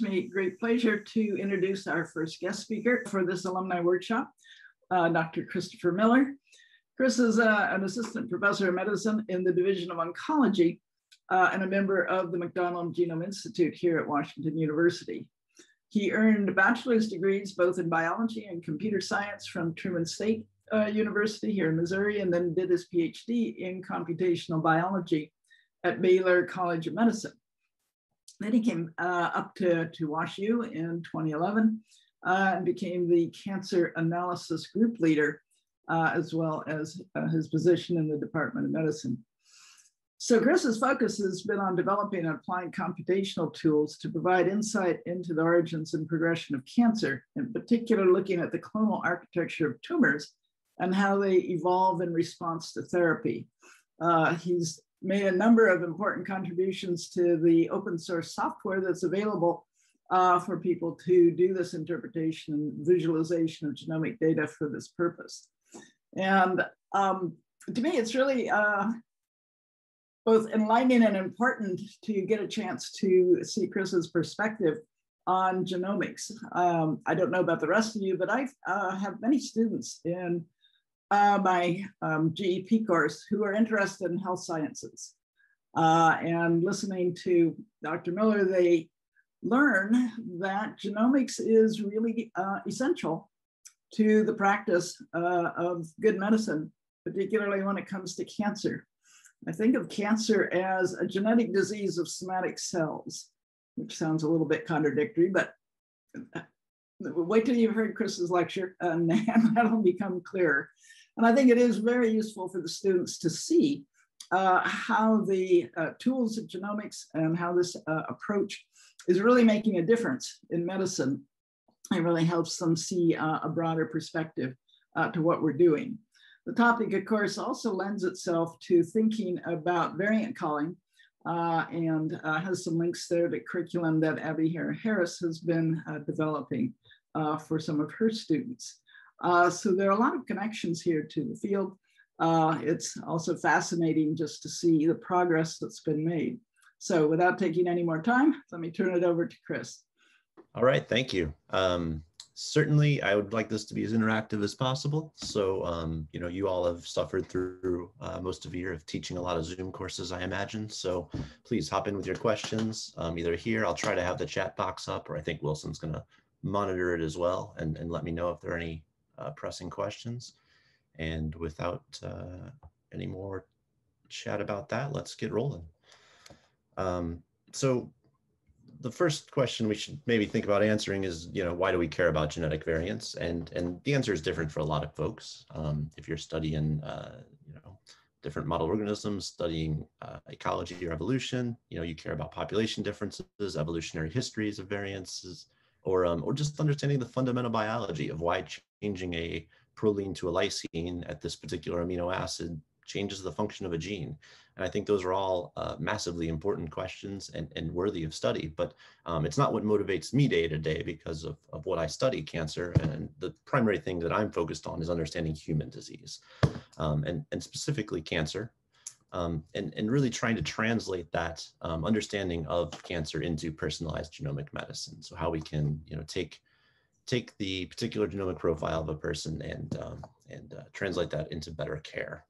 gives me great pleasure to introduce our first guest speaker for this alumni workshop, uh, Dr. Christopher Miller. Chris is uh, an assistant professor of medicine in the Division of Oncology uh, and a member of the McDonnell Genome Institute here at Washington University. He earned bachelor's degrees both in biology and computer science from Truman State uh, University here in Missouri, and then did his PhD in computational biology at Baylor College of Medicine. Then he came uh, up to, to WashU in 2011 uh, and became the cancer analysis group leader, uh, as well as uh, his position in the Department of Medicine. So Chris's focus has been on developing and applying computational tools to provide insight into the origins and progression of cancer, in particular looking at the clonal architecture of tumors and how they evolve in response to therapy. Uh, he's made a number of important contributions to the open source software that's available uh, for people to do this interpretation and visualization of genomic data for this purpose. And um, to me, it's really uh, both enlightening and important to get a chance to see Chris's perspective on genomics. Um, I don't know about the rest of you, but I uh, have many students in uh, my um, GEP course who are interested in health sciences. Uh, and listening to Dr. Miller, they learn that genomics is really uh, essential to the practice uh, of good medicine, particularly when it comes to cancer. I think of cancer as a genetic disease of somatic cells, which sounds a little bit contradictory, but uh, wait till you've heard Chris's lecture and that'll become clearer. And I think it is very useful for the students to see uh, how the uh, tools of genomics and how this uh, approach is really making a difference in medicine. It really helps them see uh, a broader perspective uh, to what we're doing. The topic, of course, also lends itself to thinking about variant calling uh, and has some links there to curriculum that Abby Harris has been developing for some of her students. Uh, so there are a lot of connections here to the field. Uh, it's also fascinating just to see the progress that's been made. So without taking any more time, let me turn it over to Chris. All right, thank you. Um, certainly I would like this to be as interactive as possible. So, um, you know, you all have suffered through uh, most of a year of teaching a lot of Zoom courses, I imagine. So please hop in with your questions um, either here. I'll try to have the chat box up, or I think Wilson's going to monitor it as well and, and let me know if there are any uh, pressing questions. And without uh, any more chat about that, let's get rolling. Um, so the first question we should maybe think about answering is, you know, why do we care about genetic variants? And and the answer is different for a lot of folks. Um, if you're studying, uh, you know, different model organisms, studying uh, ecology or evolution, you know, you care about population differences, evolutionary histories of variances, or um, or just understanding the fundamental biology of why changing a proline to a lysine at this particular amino acid changes the function of a gene? And I think those are all uh, massively important questions and, and worthy of study, but um, it's not what motivates me day to day because of, of what I study cancer. And the primary thing that I'm focused on is understanding human disease um, and, and specifically cancer. Um, and, and really trying to translate that um, understanding of cancer into personalized genomic medicine. So how we can, you know, take take the particular genomic profile of a person and um, and uh, translate that into better care.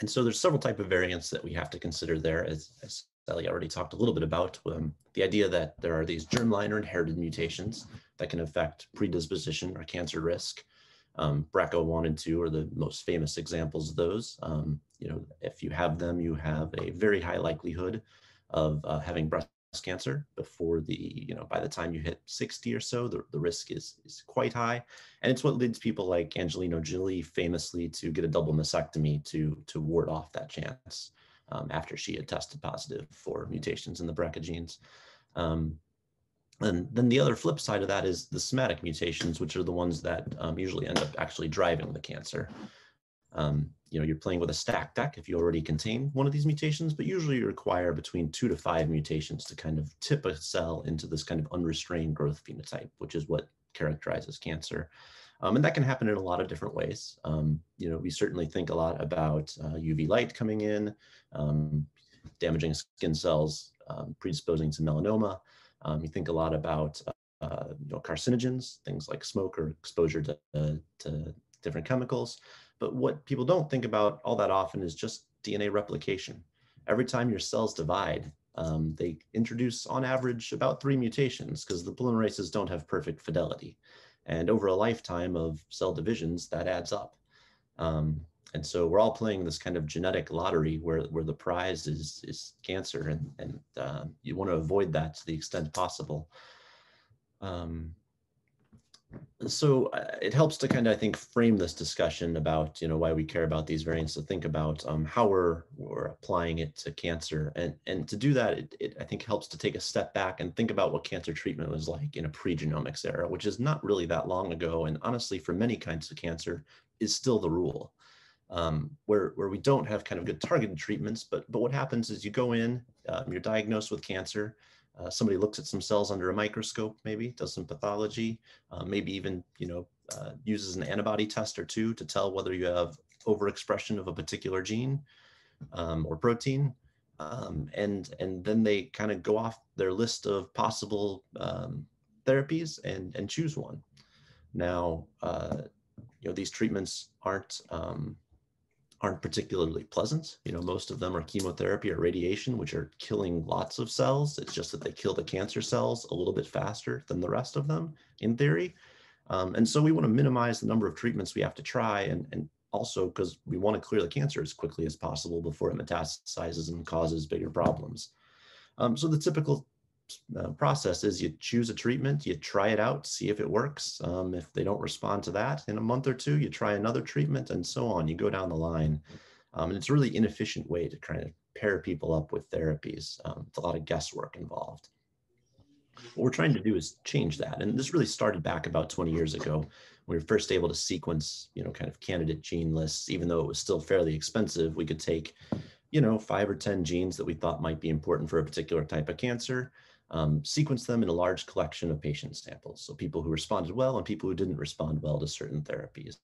And so there's several type of variants that we have to consider there, as, as Sally already talked a little bit about. Um, the idea that there are these germline or inherited mutations that can affect predisposition or cancer risk. Um, BRCA1 and 2 are the most famous examples of those. Um, you know, if you have them, you have a very high likelihood of uh, having breast cancer before the, you know, by the time you hit 60 or so, the, the risk is, is quite high. And it's what leads people like Angelina Jolie famously to get a double mastectomy to, to ward off that chance um, after she had tested positive for mutations in the BRCA genes. Um, and then the other flip side of that is the somatic mutations, which are the ones that um, usually end up actually driving the cancer. Um, you know, you're playing with a stack deck if you already contain one of these mutations, but usually you require between two to five mutations to kind of tip a cell into this kind of unrestrained growth phenotype, which is what characterizes cancer. Um, and that can happen in a lot of different ways. Um, you know, we certainly think a lot about uh, UV light coming in, um, damaging skin cells, um, predisposing to melanoma. Um, you think a lot about uh, you know, carcinogens, things like smoke or exposure to, uh, to different chemicals. But what people don't think about all that often is just DNA replication. Every time your cells divide, um, they introduce on average about three mutations because the polymerases don't have perfect fidelity. And over a lifetime of cell divisions, that adds up. Um, and so we're all playing this kind of genetic lottery where, where the prize is, is cancer and, and uh, you want to avoid that to the extent possible. Um, so uh, it helps to kind of, I think, frame this discussion about, you know, why we care about these variants to think about um, how we're, we're applying it to cancer. And, and to do that, it, it, I think, helps to take a step back and think about what cancer treatment was like in a pre-genomics era, which is not really that long ago. And honestly, for many kinds of cancer, is still the rule. Um, where, where we don't have kind of good targeted treatments, but, but what happens is you go in, um, you're diagnosed with cancer, uh, somebody looks at some cells under a microscope, maybe does some pathology, uh, maybe even you know uh, uses an antibody test or two to tell whether you have overexpression of a particular gene um, or protein, um, and and then they kind of go off their list of possible um, therapies and and choose one. Now, uh, you know these treatments aren't um, aren't particularly pleasant. You know, most of them are chemotherapy or radiation, which are killing lots of cells. It's just that they kill the cancer cells a little bit faster than the rest of them in theory. Um, and so we want to minimize the number of treatments we have to try and, and also because we want to clear the cancer as quickly as possible before it metastasizes and causes bigger problems. Um, so the typical uh, process is you choose a treatment, you try it out, see if it works. Um, if they don't respond to that in a month or two, you try another treatment and so on. You go down the line. Um, and it's a really inefficient way to kind of pair people up with therapies. Um, it's a lot of guesswork involved. What we're trying to do is change that. And this really started back about 20 years ago when we were first able to sequence, you know, kind of candidate gene lists, even though it was still fairly expensive, we could take, you know, five or 10 genes that we thought might be important for a particular type of cancer um, sequence them in a large collection of patient samples. So people who responded well and people who didn't respond well to certain therapies.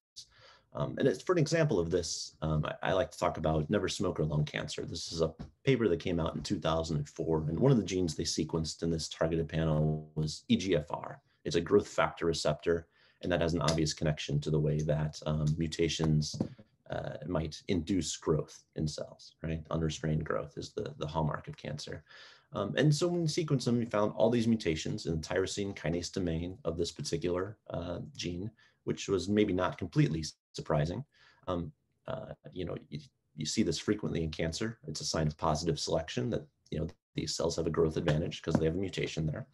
Um, and it's, for an example of this, um, I, I, like to talk about never smoker lung cancer. This is a paper that came out in 2004. And one of the genes they sequenced in this targeted panel was EGFR. It's a growth factor receptor, and that has an obvious connection to the way that um, mutations uh, might induce growth in cells, right? Unrestrained growth is the, the hallmark of cancer. Um, and so when we sequenced them, we found all these mutations in the tyrosine kinase domain of this particular uh, gene, which was maybe not completely surprising. Um, uh, you know, you, you, see this frequently in cancer. It's a sign of positive selection that, you know, these cells have a growth advantage because they have a mutation there.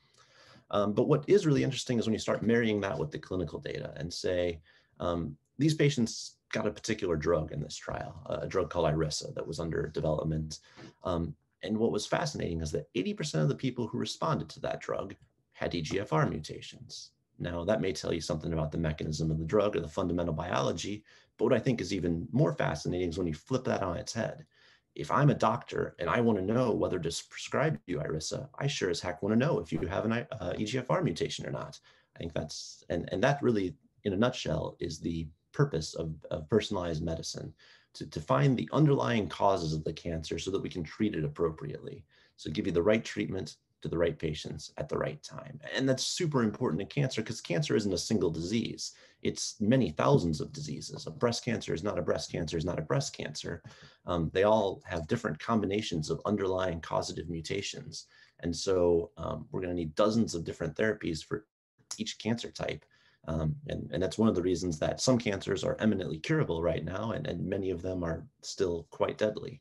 Um, but what is really interesting is when you start marrying that with the clinical data and say, um, these patients got a particular drug in this trial, a drug called Iressa that was under development. Um, and what was fascinating is that 80% of the people who responded to that drug had EGFR mutations. Now, that may tell you something about the mechanism of the drug or the fundamental biology, but what I think is even more fascinating is when you flip that on its head. If I'm a doctor and I want to know whether to prescribe you Iressa, I sure as heck want to know if you have an uh, EGFR mutation or not. I think that's, and, and that really, in a nutshell, is the purpose of, of personalized medicine to, to find the underlying causes of the cancer so that we can treat it appropriately. So give you the right treatment to the right patients at the right time. And that's super important in cancer because cancer isn't a single disease. It's many thousands of diseases. A breast cancer is not a breast cancer is not a breast cancer. Um, they all have different combinations of underlying causative mutations. And so um, we're gonna need dozens of different therapies for each cancer type. Um, and, and that's one of the reasons that some cancers are eminently curable right now, and, and many of them are still quite deadly.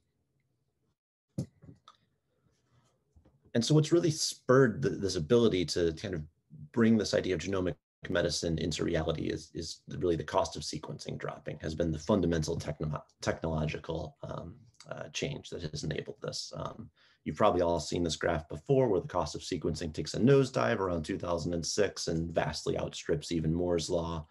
And so what's really spurred the, this ability to kind of bring this idea of genomic medicine into reality is, is really the cost of sequencing dropping has been the fundamental techno technological um, uh, change that has enabled this. Um, You've probably all seen this graph before where the cost of sequencing takes a nosedive around 2006 and vastly outstrips even Moore's law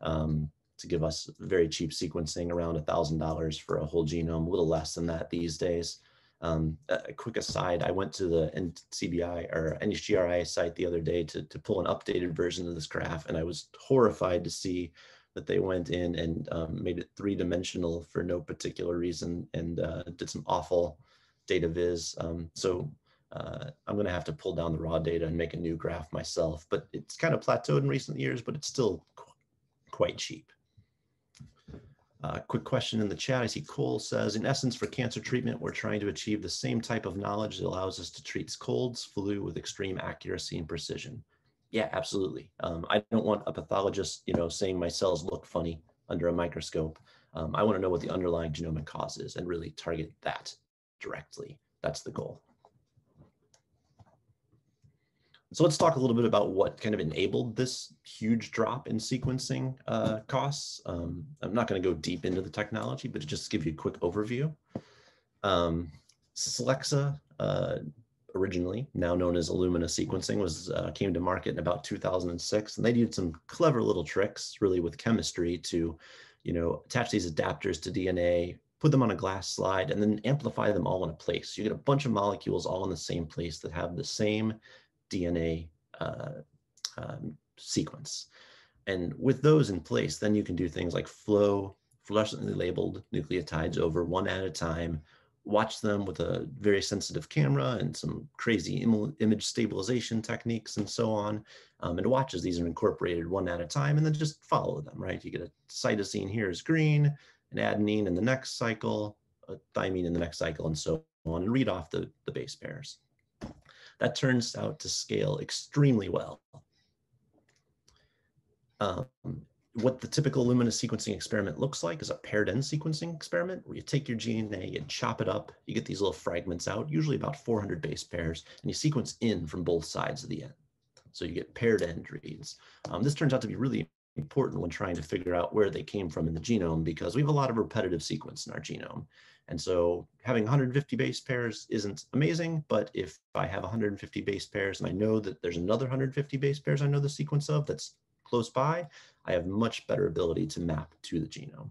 um, to give us very cheap sequencing around $1,000 for a whole genome, a little less than that these days. Um, a quick aside, I went to the NCBI or NHGRI site the other day to, to pull an updated version of this graph, and I was horrified to see that they went in and um, made it three dimensional for no particular reason and uh, did some awful data viz. Um, so Uh, I'm going to have to pull down the raw data and make a new graph myself, but it's kind of plateaued in recent years, but it's still qu quite cheap. Uh, quick question in the chat. I see Cole says, in essence, for cancer treatment, we're trying to achieve the same type of knowledge that allows us to treat colds, flu with extreme accuracy and precision. Yeah, absolutely. Um, I don't want a pathologist, you know, saying my cells look funny under a microscope. Um, I want to know what the underlying genomic cause is and really target that directly. That's the goal. So let's talk a little bit about what kind of enabled this huge drop in sequencing uh, costs. Um, I'm not going to go deep into the technology, but just give you a quick overview. Um, uh, originally now known as Illumina sequencing, was uh, came to market in about 2006, and they did some clever little tricks, really, with chemistry to, you know, attach these adapters to DNA, put them on a glass slide, and then amplify them all in a place. You get a bunch of molecules all in the same place that have the same DNA uh, um, sequence. And with those in place, then you can do things like flow fluorescently labeled nucleotides over one at a time, watch them with a very sensitive camera and some crazy Im image stabilization techniques and so on, um, and watch as these are incorporated one at a time, and then just follow them, right? You get a cytosine here is green, an adenine in the next cycle, a thymine in the next cycle, and so on, and read off the, the base pairs. That turns out to scale extremely well. Um, what the typical Illumina sequencing experiment looks like is a paired end sequencing experiment where you take your DNA, you chop it up, you get these little fragments out, usually about 400 base pairs, and you sequence in from both sides of the end. So you get paired end reads. Um, this turns out to be really important when trying to figure out where they came from in the genome because we have a lot of repetitive sequence in our genome. And so having 150 base pairs isn't amazing, but if I have 150 base pairs and I know that there's another 150 base pairs I know the sequence of that's close by, I have much better ability to map to the genome.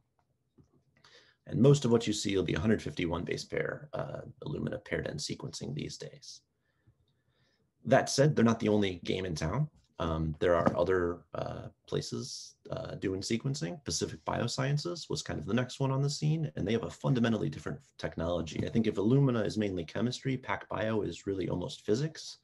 And most of what you see will be 151 base pair uh, Illumina paired end sequencing these days. That said, they're not the only game in town. Um, there are other uh, places uh, doing sequencing. Pacific Biosciences was kind of the next one on the scene, and they have a fundamentally different technology. I think if Illumina is mainly chemistry, PacBio is really almost physics.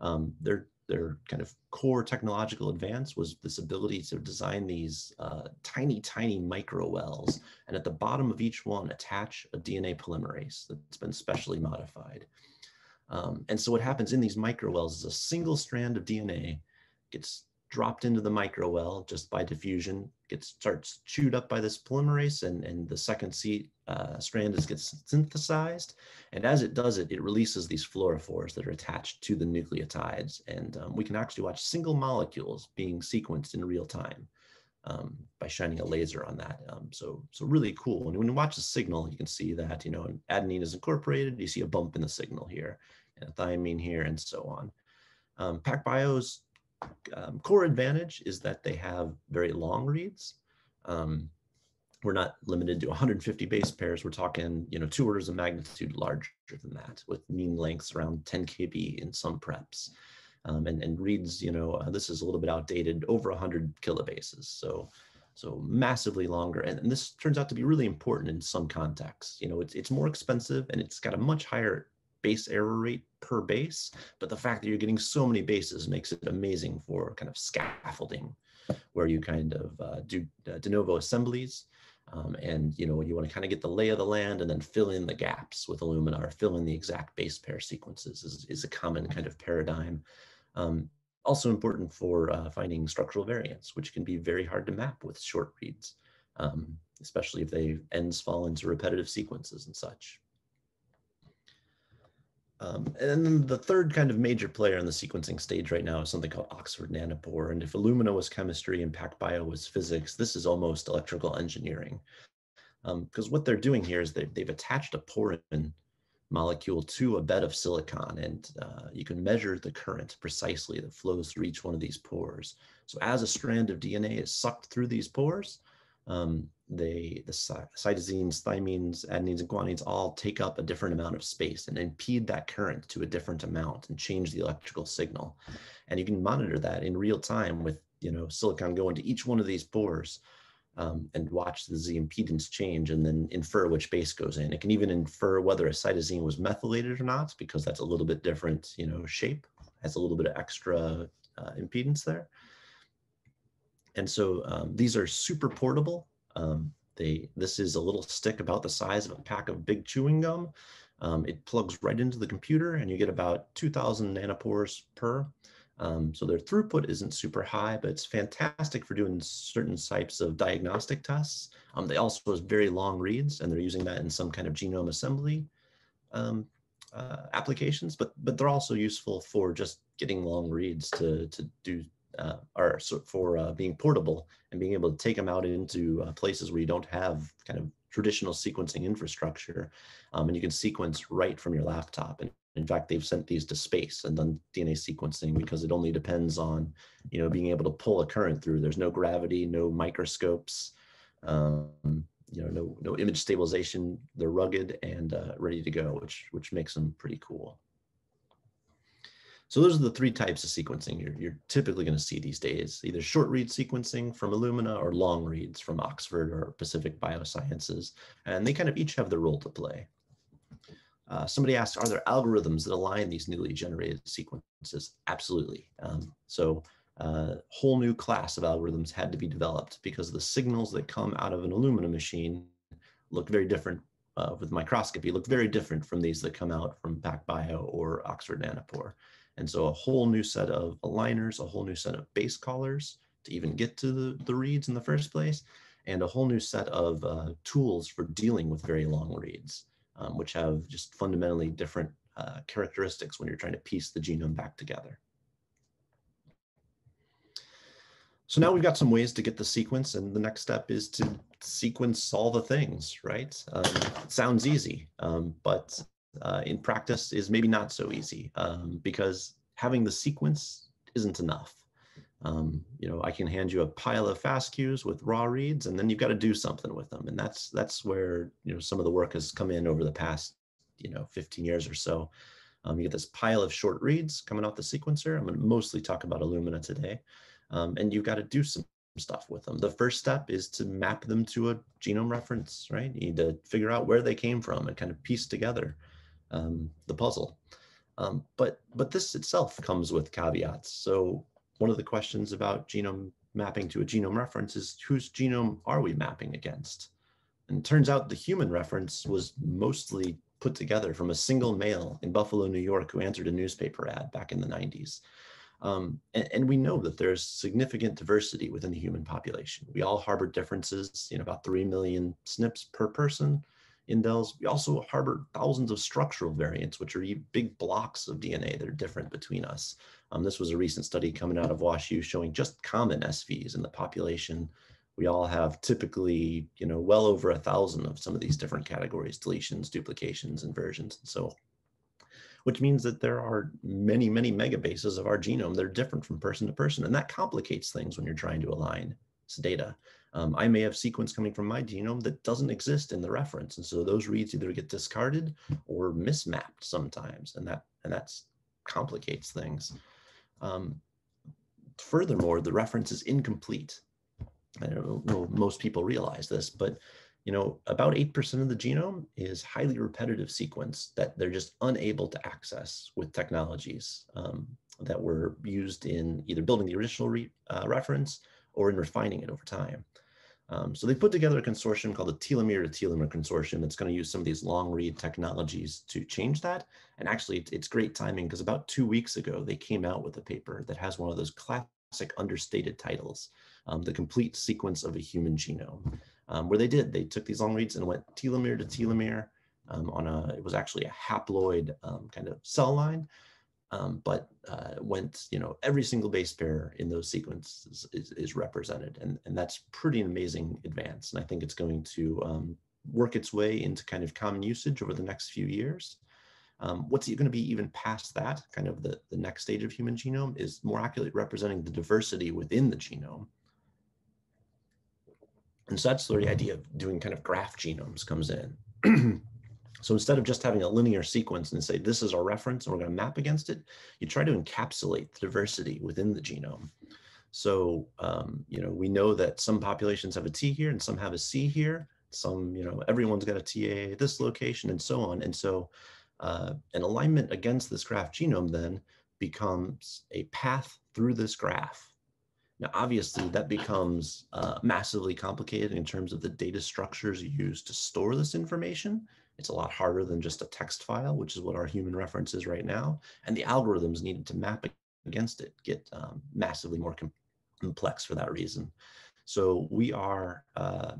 Um, their their kind of core technological advance was this ability to design these uh, tiny, tiny micro wells, and at the bottom of each one attach a DNA polymerase that's been specially modified. Um, and so what happens in these micro wells is a single strand of DNA gets dropped into the microwell just by diffusion, gets starts chewed up by this polymerase, and, and the second seat, uh, strand is gets synthesized. And as it does it, it releases these fluorophores that are attached to the nucleotides. And um, we can actually watch single molecules being sequenced in real time um, by shining a laser on that. Um, so, so really cool. And when you watch the signal, you can see that, you know, adenine is incorporated, you see a bump in the signal here, and a thymine here, and so on. Um, PacBio's um, core advantage is that they have very long reads. Um, we're not limited to 150 base pairs. We're talking, you know, two orders of magnitude larger than that with mean lengths around 10 KB in some preps. Um, and, and reads, you know, uh, this is a little bit outdated, over 100 kilobases. So, so massively longer. And, and, this turns out to be really important in some contexts. You know, it's, it's more expensive and it's got a much higher base error rate per base, but the fact that you're getting so many bases makes it amazing for kind of scaffolding, where you kind of uh, do uh, de novo assemblies, um, and you know you want to kind of get the lay of the land and then fill in the gaps with Illumina or fill in the exact base pair sequences is, is a common kind of paradigm. Um, also important for uh, finding structural variants, which can be very hard to map with short reads, um, especially if they ends fall into repetitive sequences and such. Um, and then the third kind of major player in the sequencing stage right now is something called Oxford Nanopore. And if Illumina was chemistry and PacBio was physics, this is almost electrical engineering. Because um, what they're doing here is they've, they've attached a porin molecule to a bed of silicon, and uh, you can measure the current precisely that flows through each one of these pores. So as a strand of DNA is sucked through these pores, um, they the cytosines, thymines, adenines, and guanines all take up a different amount of space and impede that current to a different amount and change the electrical signal. And you can monitor that in real time with you know silicon going to each one of these pores. um, and watch the Z impedance change and then infer which base goes in. It can even infer whether a cytosine was methylated or not, because that's a little bit different, you know, shape, has a little bit of extra uh, impedance there. And so um, these are super portable. Um, they, this is a little stick about the size of a pack of big chewing gum. Um, it plugs right into the computer and you get about 2000 nanopores per. Um, so their throughput isn't super high, but it's fantastic for doing certain types of diagnostic tests. Um, they also have very long reads, and they're using that in some kind of genome assembly um, uh, applications. But but they're also useful for just getting long reads to to do uh, or for uh, being portable and being able to take them out into uh, places where you don't have kind of traditional sequencing infrastructure, um, and you can sequence right from your laptop. And in fact, they've sent these to space and done DNA sequencing because it only depends on, you know, being able to pull a current through. There's no gravity, no microscopes, um, you know, no no image stabilization. They're rugged and uh, ready to go, which which makes them pretty cool. So those are the three types of sequencing you're, you're typically going to see these days, either short read sequencing from Illumina or long reads from Oxford or Pacific Biosciences. And they kind of each have their role to play. Uh, somebody asked, are there algorithms that align these newly generated sequences? Absolutely. Um, so a uh, whole new class of algorithms had to be developed because the signals that come out of an Illumina machine look very different uh, with microscopy, look very different from these that come out from PacBio or Oxford Nanopore. And so a whole new set of aligners, a whole new set of base callers to even get to the, the reads in the first place, and a whole new set of uh, tools for dealing with very long reads um, which have just fundamentally different uh, characteristics when you're trying to piece the genome back together. So now we've got some ways to get the sequence and the next step is to sequence all the things, right? Um, sounds easy, um, but uh, in practice is maybe not so easy um, because having the sequence isn't enough. Um, you know, I can hand you a pile of FASTQs with raw reads, and then you've got to do something with them. And that's that's where you know some of the work has come in over the past you know 15 years or so. Um, you get this pile of short reads coming off the sequencer. I'm going to mostly talk about Illumina today, um, and you've got to do some stuff with them. The first step is to map them to a genome reference, right? You need to figure out where they came from and kind of piece together um, the puzzle. Um, but but this itself comes with caveats. So one of the questions about genome mapping to a genome reference is whose genome are we mapping against? And it turns out the human reference was mostly put together from a single male in Buffalo, New York, who answered a newspaper ad back in the 90s. Um, and, and, we know that there's significant diversity within the human population. We all harbor differences, you know, about 3 million SNPs per person indels. We also harbor thousands of structural variants, which are big blocks of DNA that are different between us. Um, this was a recent study coming out of WashU showing just common SVs in the population. We all have typically, you know, well over a thousand of some of these different categories, deletions, duplications, inversions, and so which means that there are many, many megabases of our genome that are different from person to person. And that complicates things when you're trying to align data. Um, I may have sequence coming from my genome that doesn't exist in the reference. And so those reads either get discarded or mismapped sometimes. And that and that's complicates things. Um, furthermore, the reference is incomplete. I don't know most people realize this, but you know, about 8% of the genome is highly repetitive sequence that they're just unable to access with technologies um, that were used in either building the original re, uh, reference or in refining it over time. Um, so they put together a consortium called the telomere to telomere consortium that's going to use some of these long read technologies to change that. And actually, it's great timing because about two weeks ago, they came out with a paper that has one of those classic understated titles, um, The Complete Sequence of a Human Genome, um, where they did, they took these long reads and went telomere to telomere um, on a, it was actually a haploid um, kind of cell line um, but uh, went, you know, every single base pair in those sequences is, is, represented. And, and that's pretty amazing advance. And I think it's going to um, work its way into kind of common usage over the next few years. Um, what's going to be even past that, kind of the, the next stage of human genome is more accurately representing the diversity within the genome. And so that's where the idea of doing kind of graph genomes comes in. So instead of just having a linear sequence and say, this is our reference and we're going to map against it, you try to encapsulate the diversity within the genome. So, um, you know, we know that some populations have a T here and some have a C here. Some, you know, everyone's got a TA at this location and so on. And so uh, an alignment against this graph genome then becomes a path through this graph. Now, obviously, that becomes uh, massively complicated in terms of the data structures used to store this information. It's a lot harder than just a text file, which is what our human reference is right now. And the algorithms needed to map against it get um, massively more com complex for that reason. So we are, uh,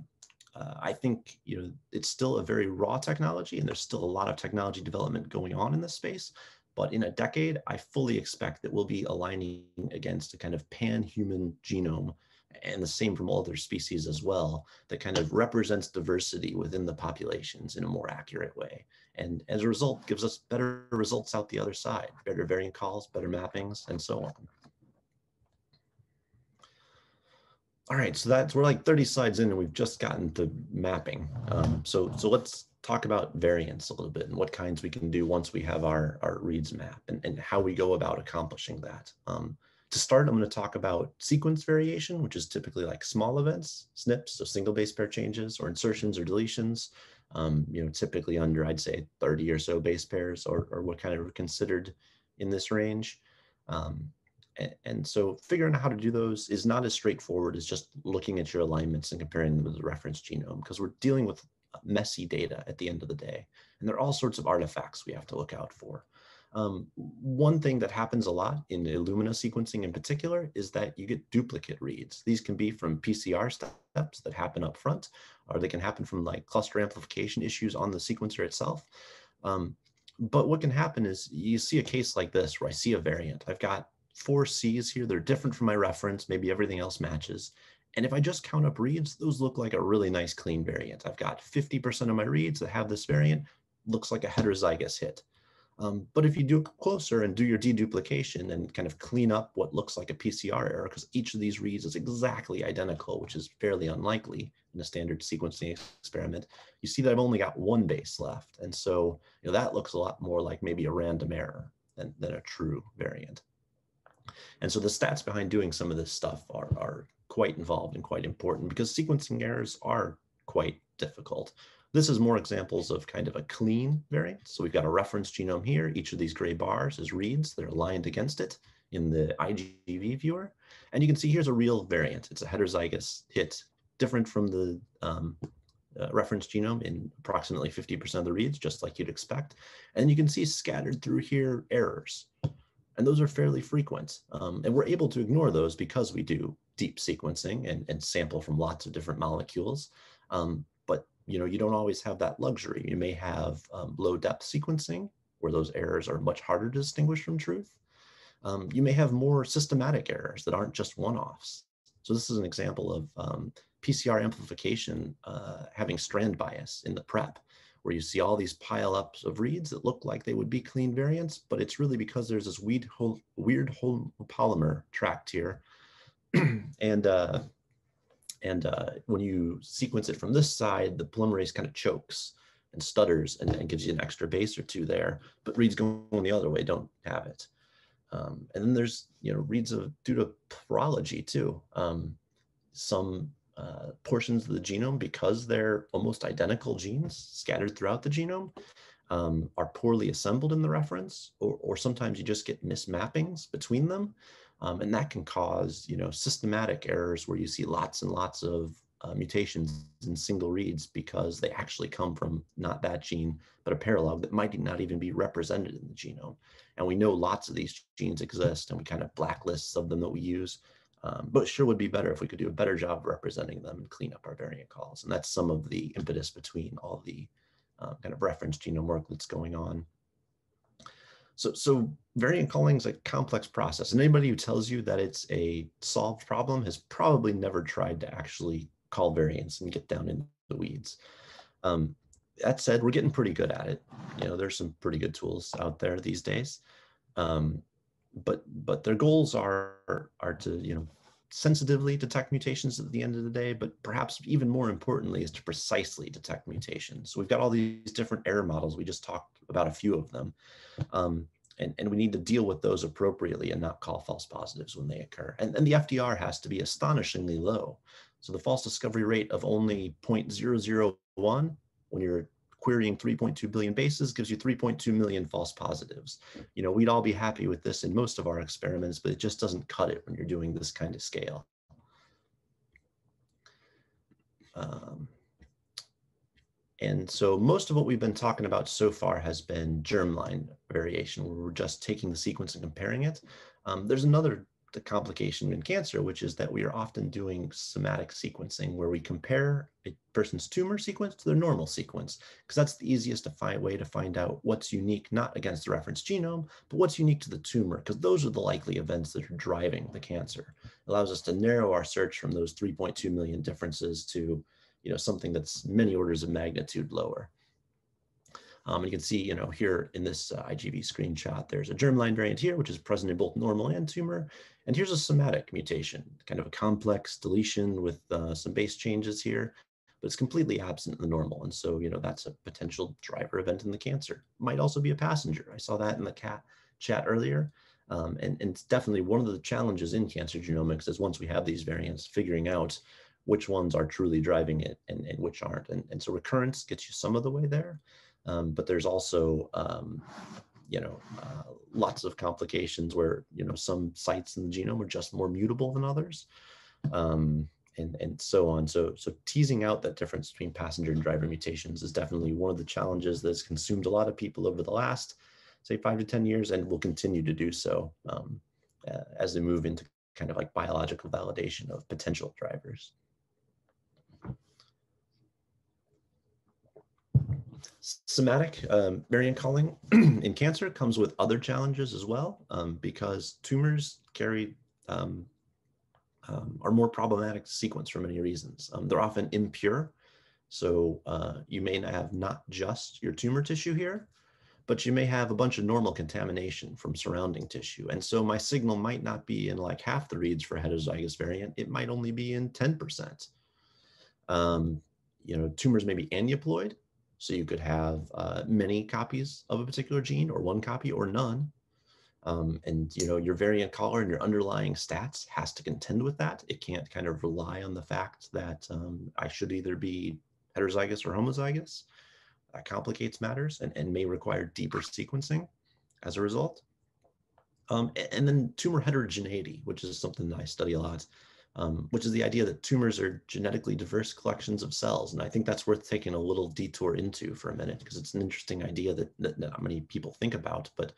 uh, I think, you know, it's still a very raw technology and there's still a lot of technology development going on in this space. But in a decade, I fully expect that we'll be aligning against a kind of pan-human genome and the same from all other species as well, that kind of represents diversity within the populations in a more accurate way. And as a result, gives us better results out the other side, better variant calls, better mappings, and so on. All right, so that's we're like 30 slides in and we've just gotten to mapping. Um, so so let's talk about variants a little bit and what kinds we can do once we have our, our reads map and, and how we go about accomplishing that. Um, to start, I'm going to talk about sequence variation, which is typically like small events, SNPs, so single base pair changes or insertions or deletions, um, you know, typically under, I'd say 30 or so base pairs or, or what kind of are considered in this range. Um, and, and, so figuring out how to do those is not as straightforward as just looking at your alignments and comparing them with the reference genome because we're dealing with messy data at the end of the day. And there are all sorts of artifacts we have to look out for. Um, one thing that happens a lot in Illumina sequencing in particular is that you get duplicate reads. These can be from PCR steps that happen up front, or they can happen from like cluster amplification issues on the sequencer itself. Um, but what can happen is you see a case like this where I see a variant. I've got four C's here. They're different from my reference. Maybe everything else matches. And if I just count up reads, those look like a really nice clean variant. I've got 50% of my reads that have this variant, looks like a heterozygous hit. Um, but if you do closer and do your deduplication and kind of clean up what looks like a PCR error, because each of these reads is exactly identical, which is fairly unlikely in a standard sequencing experiment, you see that I've only got one base left. And so you know, that looks a lot more like maybe a random error than, than a true variant. And so the stats behind doing some of this stuff are, are quite involved and quite important because sequencing errors are quite difficult. This is more examples of kind of a clean variant. So we've got a reference genome here. Each of these gray bars is reads. They're aligned against it in the IGV viewer. And you can see here's a real variant. It's a heterozygous hit, different from the um, uh, reference genome in approximately 50% of the reads, just like you'd expect. And you can see scattered through here errors. And those are fairly frequent. Um, and we're able to ignore those because we do deep sequencing and, and sample from lots of different molecules. Um, you know, you don't always have that luxury. You may have um, low depth sequencing where those errors are much harder to distinguish from truth. Um, you may have more systematic errors that aren't just one-offs. So this is an example of um, PCR amplification uh, having strand bias in the prep, where you see all these pile-ups of reads that look like they would be clean variants, but it's really because there's this weird, whole, weird polymer tract here. and uh, and uh, when you sequence it from this side, the polymerase kind of chokes and stutters and, and, gives you an extra base or two there. But reads going the other way don't have it. Um, and then there's, you know, reads of due to paralogy too. Um, some uh, portions of the genome, because they're almost identical genes scattered throughout the genome, um, are poorly assembled in the reference, or, or sometimes you just get mismappings between them. Um, and that can cause, you know, systematic errors where you see lots and lots of uh, mutations in single reads because they actually come from not that gene, but a paralog that might not even be represented in the genome. And we know lots of these genes exist and we kind of blacklists of them that we use. Um, but sure would be better if we could do a better job of representing them and clean up our variant calls. And that's some of the impetus between all the uh, kind of reference genome work that's going on. So, so variant calling is a complex process. And anybody who tells you that it's a solved problem has probably never tried to actually call variants and get down in the weeds. Um, that said, we're getting pretty good at it. You know, there's some pretty good tools out there these days. Um, but but their goals are are to you know sensitively detect mutations at the end of the day, but perhaps even more importantly is to precisely detect mutations. So we've got all these different error models. We just talked about a few of them. Um, and, and we need to deal with those appropriately and not call false positives when they occur. And, and the FDR has to be astonishingly low. So the false discovery rate of only 0.001 when you're querying 3.2 billion bases gives you 3.2 million false positives. You know, we'd all be happy with this in most of our experiments, but it just doesn't cut it when you're doing this kind of scale. Um, and so most of what we've been talking about so far has been germline variation, where we're just taking the sequence and comparing it. Um, there's another the complication in cancer, which is that we are often doing somatic sequencing where we compare a person's tumor sequence to their normal sequence, because that's the easiest to find way to find out what's unique, not against the reference genome, but what's unique to the tumor, because those are the likely events that are driving the cancer. It allows us to narrow our search from those 3.2 million differences to you know, something that's many orders of magnitude lower. Um, you can see, you know, here in this uh, IGV screenshot, there's a germline variant here, which is present in both normal and tumor. And here's a somatic mutation, kind of a complex deletion with uh, some base changes here, but it's completely absent in the normal. And so, you know, that's a potential driver event in the cancer. Might also be a passenger. I saw that in the cat chat earlier. Um, and, and it's definitely one of the challenges in cancer genomics is once we have these variants, figuring out which ones are truly driving it and, and which aren't. And, and so recurrence gets you some of the way there. Um, but there's also, um, you know, uh, lots of complications where, you know, some sites in the genome are just more mutable than others. Um, and, and so on. So, so teasing out that difference between passenger and driver mutations is definitely one of the challenges that's consumed a lot of people over the last, say, five to 10 years and will continue to do so uh, as they move into kind of like biological validation of potential drivers. Somatic um, variant calling in cancer comes with other challenges as well, um, because tumors carry um, um are more problematic to sequence for many reasons. Um, they're often impure, so uh, you may have not just your tumor tissue here, but you may have a bunch of normal contamination from surrounding tissue. And so my signal might not be in like half the reads for heterozygous variant, it might only be in 10%. Um, you know, tumors may be aneuploid, so you could have uh, many copies of a particular gene or one copy or none. Um, and you know your variant caller and your underlying stats has to contend with that. It can't kind of rely on the fact that um, I should either be heterozygous or homozygous. That complicates matters and, and may require deeper sequencing as a result. Um, and then tumor heterogeneity, which is something that I study a lot um, which is the idea that tumors are genetically diverse collections of cells. And I think that's worth taking a little detour into for a minute because it's an interesting idea that, that not many people think about. But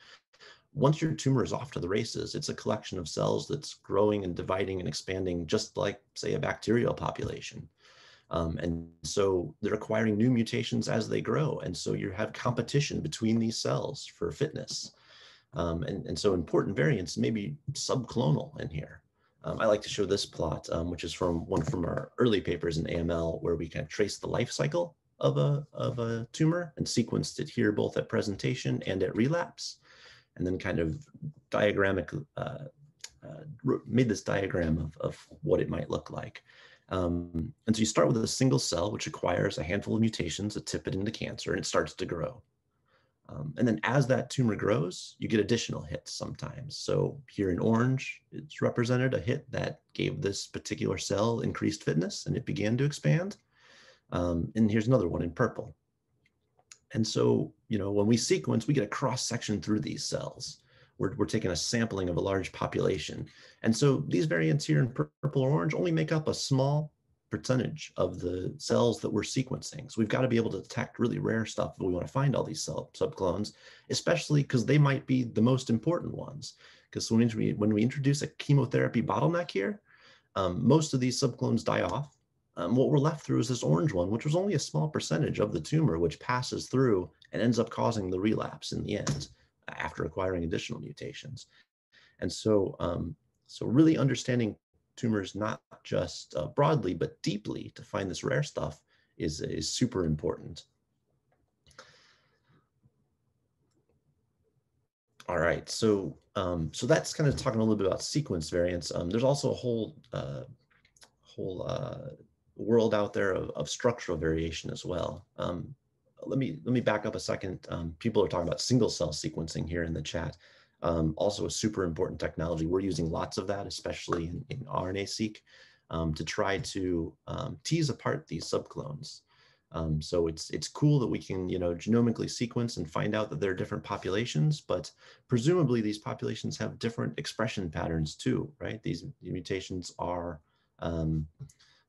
once your tumor is off to the races, it's a collection of cells that's growing and dividing and expanding, just like, say, a bacterial population. Um, and so they're acquiring new mutations as they grow. And so you have competition between these cells for fitness. Um, and, and so important variants may be subclonal in here. Um, I like to show this plot, um, which is from one from our early papers in AML, where we kind of trace the life cycle of a, of a tumor and sequenced it here both at presentation and at relapse, and then kind of diagrammic, uh, uh, made this diagram of, of what it might look like. Um, and so you start with a single cell, which acquires a handful of mutations that tip it into cancer, and it starts to grow. Um, and then as that tumor grows, you get additional hits sometimes. So here in orange, it's represented a hit that gave this particular cell increased fitness and it began to expand. Um, and here's another one in purple. And so, you know, when we sequence, we get a cross section through these cells. We're, we're taking a sampling of a large population. And so these variants here in purple or orange only make up a small percentage of the cells that we're sequencing. So we've got to be able to detect really rare stuff if we want to find all these cell subclones, especially because they might be the most important ones. Because when we, when we introduce a chemotherapy bottleneck here, um, most of these subclones die off. Um, what we're left through is this orange one, which was only a small percentage of the tumor, which passes through and ends up causing the relapse in the end after acquiring additional mutations. And so, um, so really understanding tumors not just uh, broadly, but deeply to find this rare stuff is, is super important. All right, so um, so that's kind of talking a little bit about sequence variants. Um, there's also a whole uh, whole uh, world out there of, of, structural variation as well. Um, let me let me back up a second. Um, people are talking about single cell sequencing here in the chat. Um, also a super important technology. We're using lots of that, especially in, in RNA-seq, um, to try to um, tease apart these subclones. Um, so it's it's cool that we can you know genomically sequence and find out that there are different populations, but presumably these populations have different expression patterns too, right? These mutations are, um,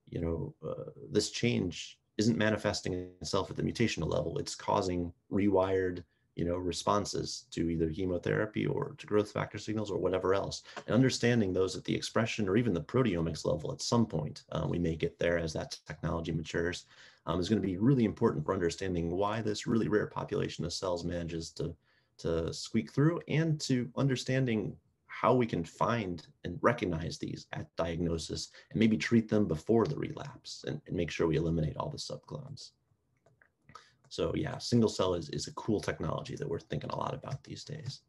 you know, uh, this change isn't manifesting itself at the mutational level. It's causing rewired you know, responses to either chemotherapy or to growth factor signals or whatever else. And understanding those at the expression or even the proteomics level at some point, uh, we may get there as that technology matures, um, is going to be really important for understanding why this really rare population of cells manages to, to squeak through and to understanding how we can find and recognize these at diagnosis and maybe treat them before the relapse and, and make sure we eliminate all the subclones. So yeah, single cell is, is a cool technology that we're thinking a lot about these days.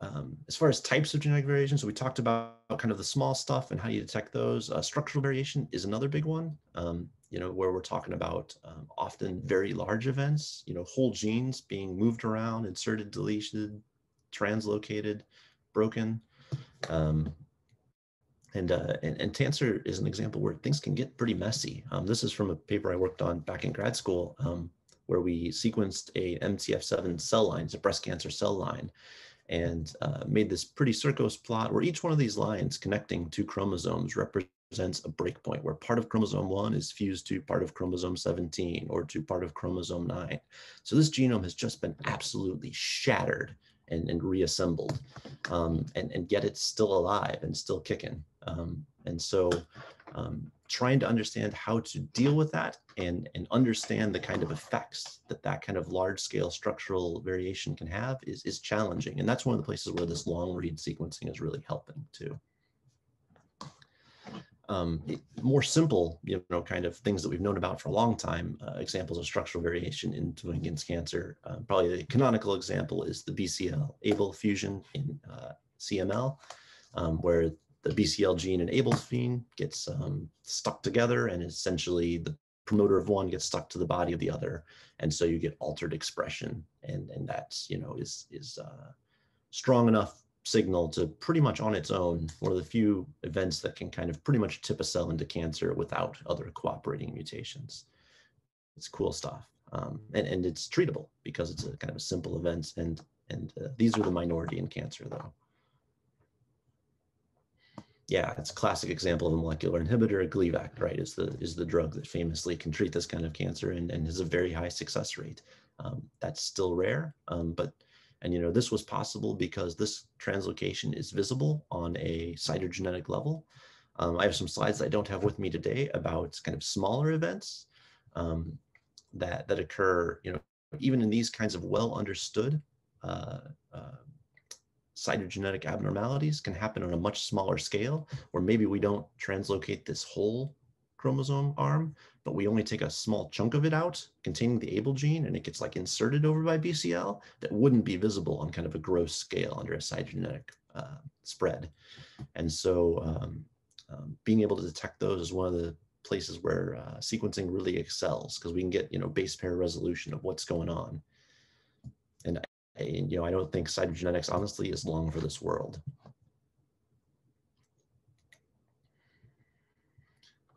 Um, as far as types of genetic variation, so we talked about kind of the small stuff and how you detect those. Uh, structural variation is another big one, um, you know, where we're talking about um, often very large events, you know, whole genes being moved around, inserted, deleted, translocated, broken. Um, and, uh, and, and cancer is an example where things can get pretty messy. Um, this is from a paper I worked on back in grad school, um, where we sequenced a MCF7 cell line, it's a breast cancer cell line, and uh, made this pretty circos plot where each one of these lines connecting two chromosomes represents a breakpoint where part of chromosome 1 is fused to part of chromosome 17 or to part of chromosome 9. So this genome has just been absolutely shattered and, and reassembled, um, and, and yet it's still alive and still kicking. Um, and so um, trying to understand how to deal with that and, and understand the kind of effects that that kind of large scale structural variation can have is, is challenging. And that's one of the places where this long read sequencing is really helping too. Um, more simple, you know, kind of things that we've known about for a long time, uh, examples of structural variation in against cancer. Uh, probably the canonical example is the BCR ABL fusion in uh, CML, um, where the BCR gene and ABL gene gets um, stuck together and essentially the promoter of one gets stuck to the body of the other. And so you get altered expression and, and that's, you know, is, is uh, strong enough signal to pretty much on its own, one of the few events that can kind of pretty much tip a cell into cancer without other cooperating mutations. It's cool stuff. Um, and, and it's treatable because it's a kind of a simple event. And, and uh, these are the minority in cancer though yeah, it's a classic example of a molecular inhibitor. Gleevec, right, is the is the drug that famously can treat this kind of cancer and, and has a very high success rate. Um, that's still rare, um, but and you know this was possible because this translocation is visible on a cytogenetic level. Um, I have some slides I don't have with me today about kind of smaller events um, that that occur, you know, even in these kinds of well understood uh, uh, cytogenetic abnormalities can happen on a much smaller scale, where maybe we don't translocate this whole chromosome arm, but we only take a small chunk of it out containing the ABL gene and it gets like inserted over by BCR that wouldn't be visible on kind of a gross scale under a cytogenetic uh, spread. And so um, um, being able to detect those is one of the places where uh, sequencing really excels because we can get, you know, base pair resolution of what's going on. And and, you know, I don't think cytogenetics honestly is long for this world.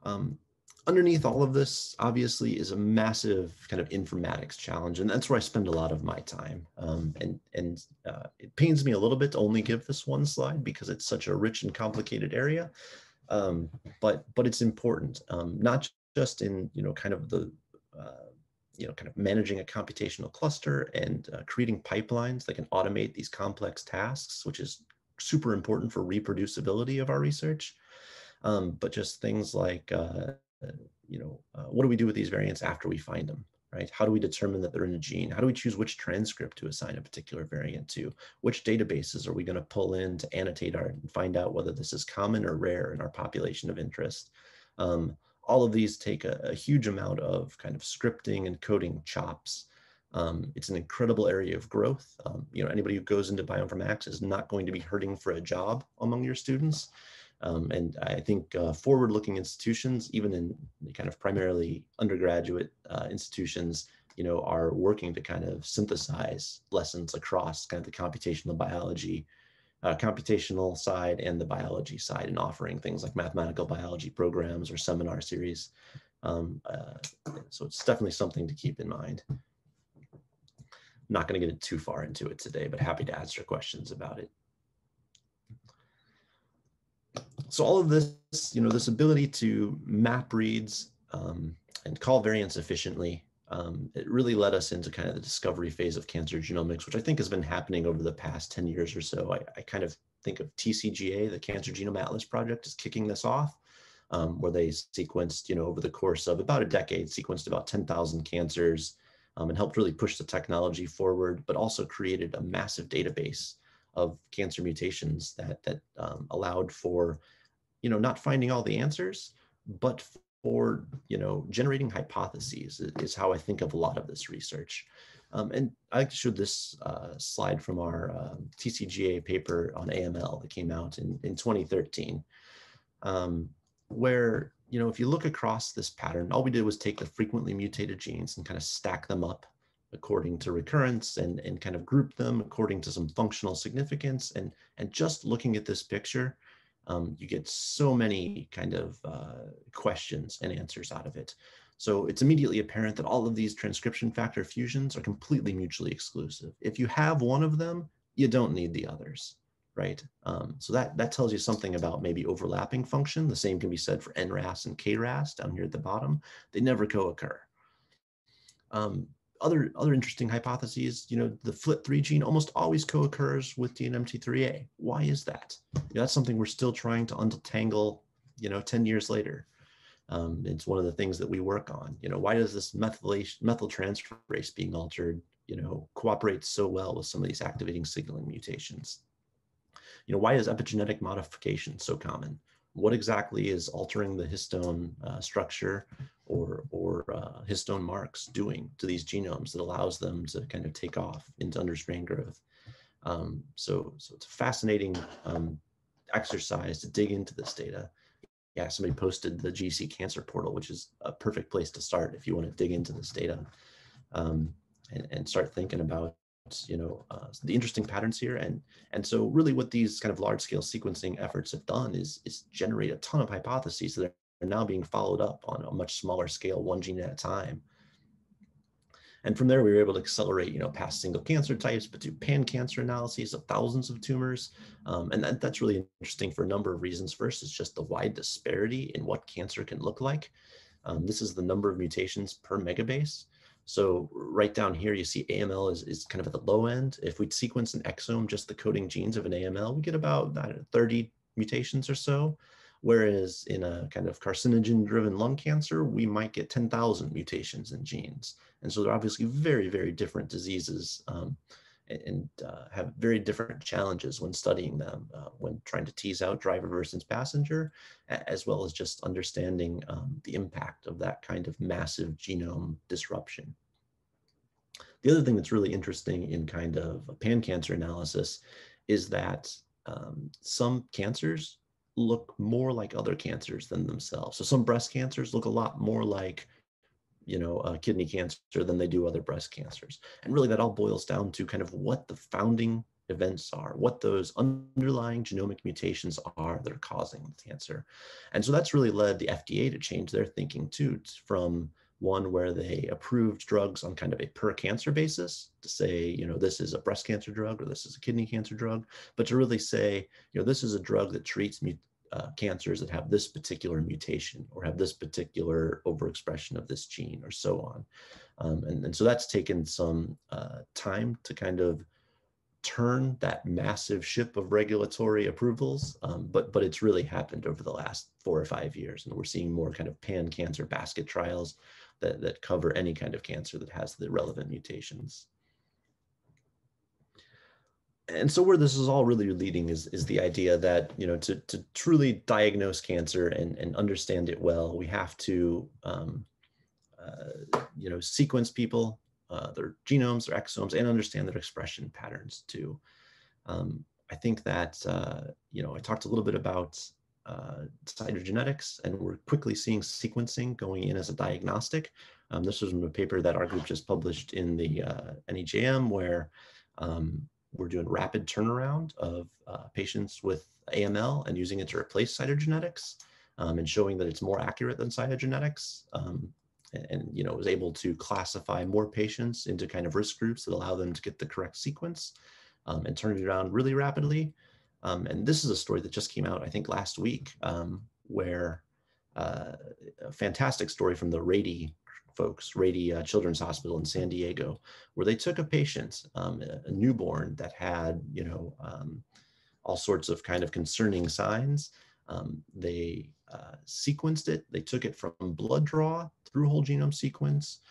Um, underneath all of this, obviously, is a massive kind of informatics challenge, and that's where I spend a lot of my time. Um, and and uh, it pains me a little bit to only give this one slide because it's such a rich and complicated area, um, but but it's important, um, not just in you know kind of the uh, you know, kind of managing a computational cluster and uh, creating pipelines that can automate these complex tasks, which is super important for reproducibility of our research. Um, but just things like, uh, you know, uh, what do we do with these variants after we find them, right? How do we determine that they're in a gene? How do we choose which transcript to assign a particular variant to? Which databases are we going to pull in to annotate our and find out whether this is common or rare in our population of interest? Um, all of these take a, a, huge amount of kind of scripting and coding chops. Um, it's an incredible area of growth. Um, you know, anybody who goes into bioinformatics is not going to be hurting for a job among your students. Um, and I think uh, forward-looking institutions, even in kind of primarily undergraduate uh, institutions, you know, are working to kind of synthesize lessons across kind of the computational biology, uh, computational side and the biology side and offering things like mathematical biology programs or seminar series. Um, uh, so it's definitely something to keep in mind. Not going to get too far into it today, but happy to answer questions about it. So all of this, you know, this ability to map reads um, and call variants efficiently um, it really led us into kind of the discovery phase of cancer genomics, which I think has been happening over the past 10 years or so. I, I kind of think of TCGA, the Cancer Genome Atlas Project, as kicking this off, um, where they sequenced, you know, over the course of about a decade, sequenced about 10,000 cancers um, and helped really push the technology forward, but also created a massive database of cancer mutations that, that um, allowed for, you know, not finding all the answers, but for you know generating hypotheses is how I think of a lot of this research. Um, and I showed this uh, slide from our uh, um, TCGA paper on AML that came out in, in 2013, um, where, you know, if you look across this pattern, all we did was take the frequently mutated genes and kind of stack them up according to recurrence and, and kind of group them according to some functional significance. And, and just looking at this picture, um, you get so many kind of uh, questions and answers out of it. So it's immediately apparent that all of these transcription factor fusions are completely mutually exclusive. If you have one of them, you don't need the others, right? Um, so that, that tells you something about maybe overlapping function. The same can be said for NRAS and KRAS down here at the bottom. They never co-occur. Um, other other interesting hypotheses, you know, the FLT3 gene almost always co-occurs with DNMT3A. Why is that? You know, that's something we're still trying to untangle, you know, 10 years later. Um, it's one of the things that we work on. You know, why does this methylation, methyltransferase being altered, you know, cooperate so well with some of these activating signaling mutations? You know, why is epigenetic modification so common? What exactly is altering the histone uh, structure or, or uh, histone marks doing to these genomes that allows them to kind of take off into understrain growth. Um, so, so it's a fascinating um, exercise to dig into this data. Yeah, somebody posted the GC Cancer Portal, which is a perfect place to start if you want to dig into this data um, and, and start thinking about you know uh, the interesting patterns here and and so really what these kind of large scale sequencing efforts have done is is generate a ton of hypotheses that are now being followed up on a much smaller scale, one gene at a time. And from there, we were able to accelerate, you know, past single cancer types, but do pan-cancer analyses of thousands of tumors. Um, and that, that's really interesting for a number of reasons. First, it's just the wide disparity in what cancer can look like. Um, this is the number of mutations per megabase. So right down here, you see AML is, is kind of at the low end. If we sequence an exome, just the coding genes of an AML, we get about know, 30 mutations or so. Whereas in a kind of carcinogen driven lung cancer, we might get 10,000 mutations in genes. And so they're obviously very, very different diseases um, and uh, have very different challenges when studying them, uh, when trying to tease out driver versus passenger, as well as just understanding um, the impact of that kind of massive genome disruption. The other thing that's really interesting in kind of a pan-cancer analysis is that um, some cancers look more like other cancers than themselves. So some breast cancers look a lot more like, you know, uh, kidney cancer than they do other breast cancers. And really that all boils down to kind of what the founding events are, what those underlying genomic mutations are that are causing the cancer. And so that's really led the FDA to change their thinking too from one where they approved drugs on kind of a per cancer basis to say, you know, this is a breast cancer drug or this is a kidney cancer drug, but to really say, you know, this is a drug that treats uh, cancers that have this particular mutation or have this particular overexpression of this gene or so on. Um, and, and so that's taken some uh, time to kind of turn that massive ship of regulatory approvals, um, but, but it's really happened over the last four or five years. And we're seeing more kind of pan-cancer basket trials that, that cover any kind of cancer that has the relevant mutations and so where this is all really leading is is the idea that you know to to truly diagnose cancer and and understand it well, we have to um, uh, you know sequence people, uh, their genomes, their exomes, and understand their expression patterns too. Um, I think that uh, you know I talked a little bit about uh, cytogenetics, and we're quickly seeing sequencing going in as a diagnostic. Um, this was from a paper that our group just published in the uh, NEJM, where um, we're doing rapid turnaround of uh, patients with AML and using it to replace cytogenetics um, and showing that it's more accurate than cytogenetics. Um, and, and, you know, was able to classify more patients into kind of risk groups that allow them to get the correct sequence um, and turn it around really rapidly. Um, and this is a story that just came out, I think, last week, um, where uh, a fantastic story from the Rady folks, Rady uh, Children's Hospital in San Diego, where they took a patient, um, a, newborn that had, you know, um, all sorts of kind of concerning signs. Um, they uh, sequenced it. They took it from blood draw through whole genome sequence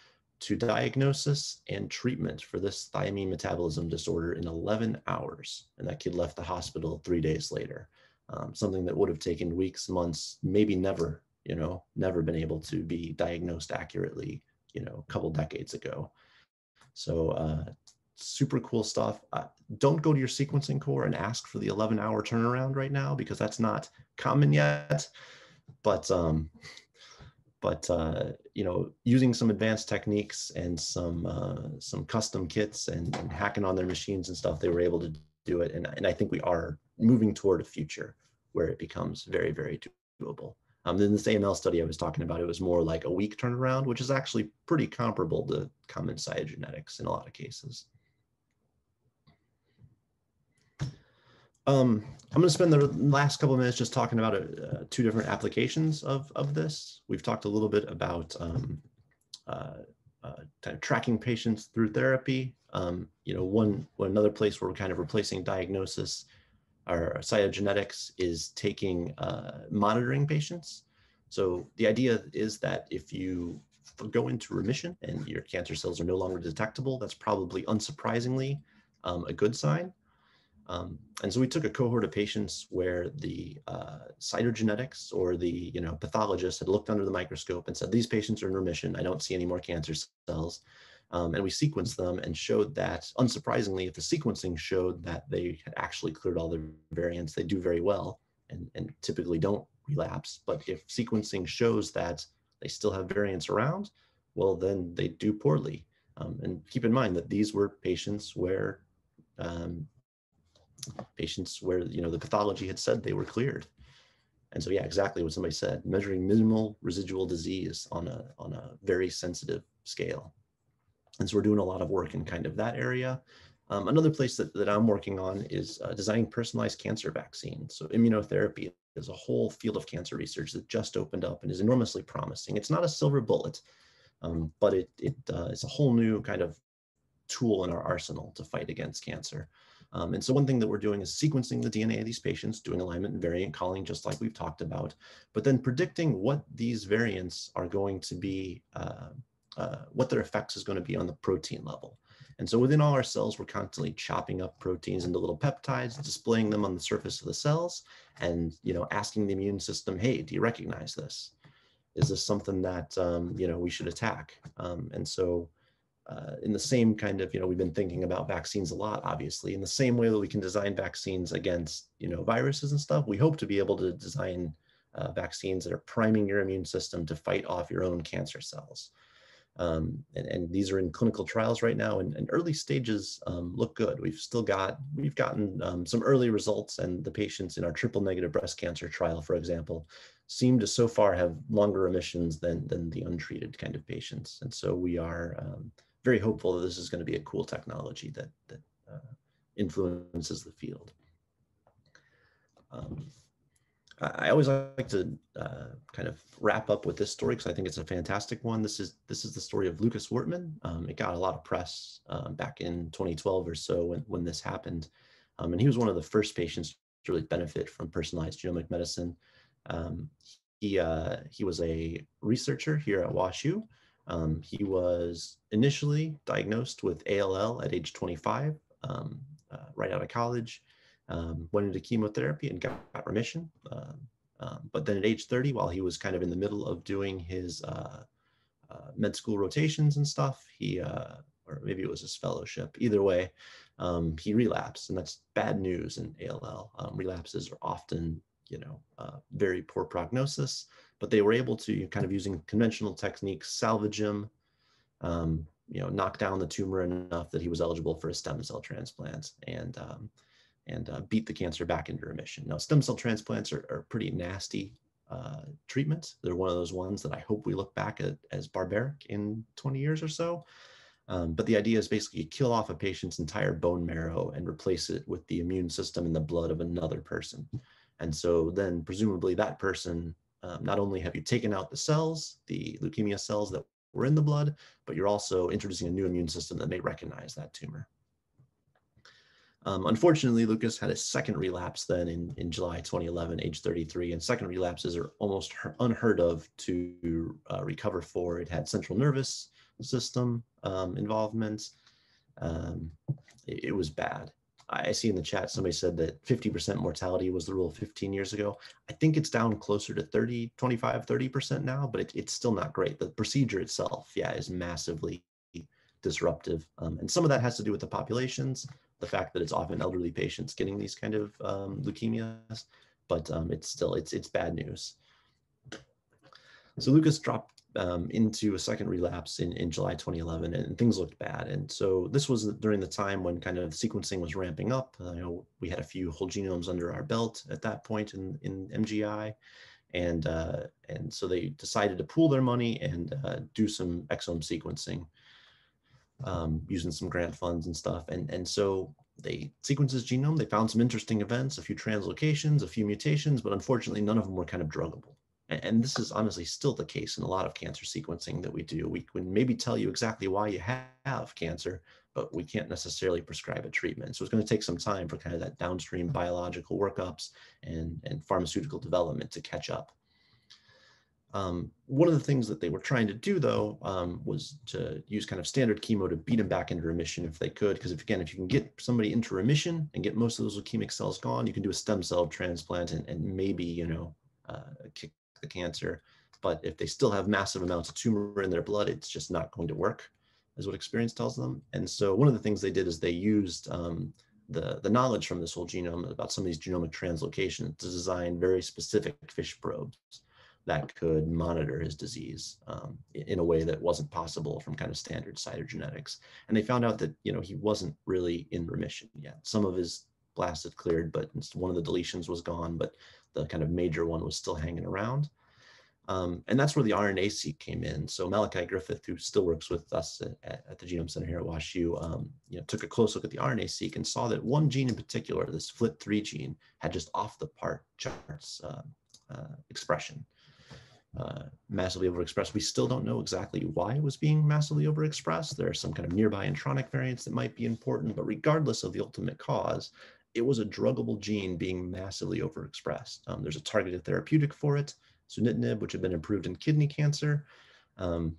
to diagnosis and treatment for this thiamine metabolism disorder in 11 hours. And that kid left the hospital three days later. Um, something that would have taken weeks, months, maybe never you know, never been able to be diagnosed accurately, you know, a couple decades ago. So uh, super cool stuff. Uh, don't go to your sequencing core and ask for the 11 hour turnaround right now because that's not common yet. But um, but uh, you know, using some advanced techniques and some uh, some custom kits and, and hacking on their machines and stuff, they were able to do it. And, and I think we are moving toward a future where it becomes very, very doable. Um, in this AML study I was talking about, it was more like a week turnaround, which is actually pretty comparable to common cytogenetics in a lot of cases. Um, I'm going to spend the last couple of minutes just talking about uh, two different applications of, of this. We've talked a little bit about um, uh, uh, kind of tracking patients through therapy. Um, you know, one, one another place where we're kind of replacing diagnosis our cytogenetics is taking uh, monitoring patients. So the idea is that if you go into remission and your cancer cells are no longer detectable, that's probably unsurprisingly um, a good sign. Um, and so we took a cohort of patients where the uh, cytogenetics or the you know pathologist had looked under the microscope and said these patients are in remission. I don't see any more cancer cells. Um, and we sequenced them and showed that, unsurprisingly, if the sequencing showed that they had actually cleared all their variants, they do very well and, and typically don't relapse. But if sequencing shows that they still have variants around, well, then they do poorly. Um, and keep in mind that these were patients where um, patients where you know the pathology had said they were cleared. And so, yeah, exactly what somebody said: measuring minimal residual disease on a on a very sensitive scale. And so we're doing a lot of work in kind of that area. Um, another place that, that I'm working on is uh, designing personalized cancer vaccines. So immunotherapy is a whole field of cancer research that just opened up and is enormously promising. It's not a silver bullet, um, but it, it uh, it's a whole new kind of tool in our arsenal to fight against cancer. Um, and so one thing that we're doing is sequencing the DNA of these patients, doing alignment and variant calling, just like we've talked about, but then predicting what these variants are going to be uh, uh, what their effects is going to be on the protein level. And so within all our cells, we're constantly chopping up proteins into little peptides, displaying them on the surface of the cells, and you know, asking the immune system, "Hey, do you recognize this? Is this something that um, you know we should attack?" Um, and so, uh, in the same kind of, you know, we've been thinking about vaccines a lot, obviously. In the same way that we can design vaccines against, you know, viruses and stuff, we hope to be able to design uh, vaccines that are priming your immune system to fight off your own cancer cells. Um, and, and, these are in clinical trials right now and, and early stages um, look good. We've still got, we've gotten um, some early results and the patients in our triple negative breast cancer trial, for example, seem to so far have longer remissions than, than the untreated kind of patients. And so we are um, very hopeful that this is gonna be a cool technology that, that uh, influences the field. Um, I always like to uh, kind of wrap up with this story because I think it's a fantastic one. This is this is the story of Lukas Wartman. Um, it got a lot of press um, back in 2012 or so when, when this happened. Um, and he was one of the first patients to really benefit from personalized genomic medicine. Um, he, uh, he was a researcher here at WashU. Um, he was initially diagnosed with ALL at age 25, um, uh, right out of college um, went into chemotherapy and got, got remission. Uh, um, but then at age 30, while he was kind of in the middle of doing his uh, uh, med school rotations and stuff, he, uh, or maybe it was his fellowship, either way, um, he relapsed. And that's bad news in ALL. Um, relapses are often you know, uh, very poor prognosis, but they were able to kind of using conventional techniques, salvage him, um, you know, knock down the tumor enough that he was eligible for a stem cell transplant and, um, and uh, beat the cancer back into remission. Now, stem cell transplants are, are pretty nasty uh, treatments. They're one of those ones that I hope we look back at as barbaric in 20 years or so. Um, but the idea is basically you kill off a patient's entire bone marrow and replace it with the immune system in the blood of another person. And so then presumably that person, um, not only have you taken out the cells, the leukemia cells that were in the blood, but you're also introducing a new immune system that may recognize that tumor. Um, unfortunately, Lukas had a second relapse then in, in July 2011, age 33, and second relapses are almost unheard of to uh, recover for. It had central nervous system um, involvement. Um, it, it, was bad. I see in the chat somebody said that 50% mortality was the rule 15 years ago. I think it's down closer to 30, 25, 30% now, but it, it's still not great. The procedure itself, yeah, is massively disruptive. Um, and some of that has to do with the populations, the fact that it's often elderly patients getting these kind of um, leukemias, but um, it's still, it's, it's bad news. So Lukas dropped um, into a second relapse in, in July 2011 and things looked bad. And so this was during the time when kind of sequencing was ramping up. Uh, you know, we had a few whole genomes under our belt at that point in, in MGI. And, uh, and so they decided to pool their money and uh, do some exome sequencing um, using some grant funds and stuff. And, and so they sequenced his genome, they found some interesting events, a few translocations, a few mutations, but unfortunately none of them were kind of druggable and this is honestly still the case in a lot of cancer sequencing that we do. We can maybe tell you exactly why you have cancer, but we can't necessarily prescribe a treatment. So it's going to take some time for kind of that downstream biological workups and, and pharmaceutical development to catch up. Um, one of the things that they were trying to do, though, um, was to use kind of standard chemo to beat them back into remission if they could. Because if again, if you can get somebody into remission and get most of those leukemic cells gone, you can do a stem cell transplant and, and maybe you know uh, kick the cancer. But if they still have massive amounts of tumor in their blood, it's just not going to work, is what experience tells them. And so one of the things they did is they used um, the, the knowledge from this whole genome about some of these genomic translocations to design very specific FISH probes that could monitor his disease um, in a way that wasn't possible from kind of standard cytogenetics. And they found out that, you know, he wasn't really in remission yet. Some of his blasts had cleared, but one of the deletions was gone, but the kind of major one was still hanging around. Um, and that's where the RNA-seq came in. So Malachi Griffith, who still works with us at, at the Genome Center here at WashU, um, you know, took a close look at the RNA-seq and saw that one gene in particular, this FLT3 gene, had just off the part charts uh, uh, expression, uh, massively overexpressed. We still don't know exactly why it was being massively overexpressed. There are some kind of nearby intronic variants that might be important, but regardless of the ultimate cause, it was a druggable gene being massively overexpressed. Um, there's a targeted therapeutic for it, sunitinib, which had been approved in kidney cancer. Um,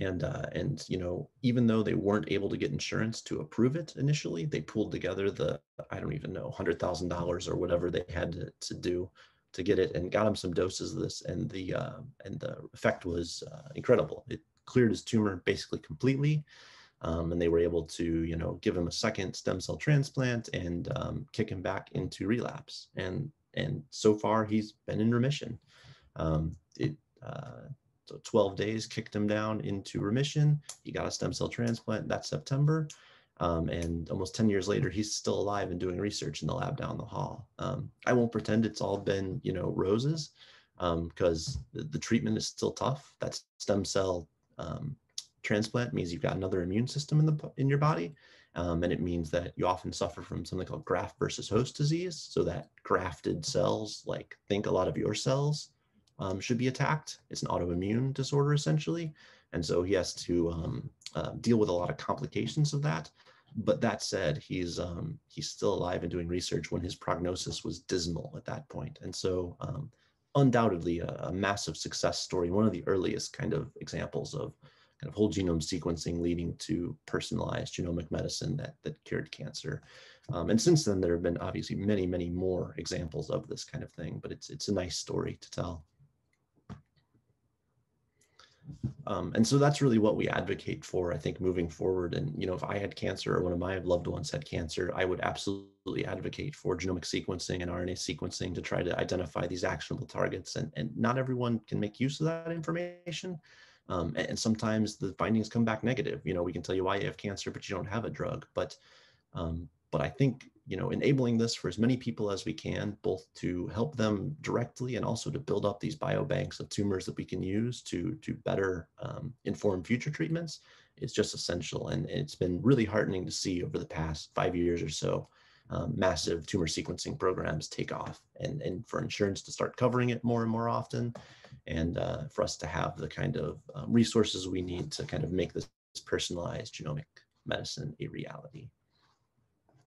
and, uh, and, you know, even though they weren't able to get insurance to approve it initially, they pulled together the, I don't even know, $100,000 or whatever they had to, to do to get it and got him some doses of this. And the, uh, and the effect was uh, incredible. It cleared his tumor basically completely. Um, and they were able to, you know, give him a second stem cell transplant and um, kick him back into relapse. And and so far he's been in remission. Um, it uh, so 12 days kicked him down into remission. He got a stem cell transplant that September. Um, and almost 10 years later, he's still alive and doing research in the lab down the hall. Um, I won't pretend it's all been, you know, roses because um, the, the, treatment is still tough. That stem cell um, transplant means you've got another immune system in the in your body, um, and it means that you often suffer from something called graft versus host disease. So that grafted cells, like think a lot of your cells, um, should be attacked. It's an autoimmune disorder essentially, and so he has to um, uh, deal with a lot of complications of that. But that said, he's um, he's still alive and doing research when his prognosis was dismal at that point. and so um, undoubtedly a, a massive success story. One of the earliest kind of examples of kind of whole genome sequencing leading to personalized genomic medicine that, that cured cancer. Um, and since then, there have been obviously many, many more examples of this kind of thing, but it's, it's a nice story to tell. Um, and so that's really what we advocate for, I think, moving forward. And, you know, if I had cancer or one of my loved ones had cancer, I would absolutely advocate for genomic sequencing and RNA sequencing to try to identify these actionable targets. And, and not everyone can make use of that information. Um, and, and, sometimes the findings come back negative. You know, we can tell you why you have cancer, but you don't have a drug. But, um, but I think you know, enabling this for as many people as we can, both to help them directly and also to build up these biobanks of tumors that we can use to, to better um, inform future treatments is just essential. And it's been really heartening to see over the past five years or so, um, massive tumor sequencing programs take off and, and for insurance to start covering it more and more often and uh, for us to have the kind of um, resources we need to kind of make this personalized genomic medicine a reality.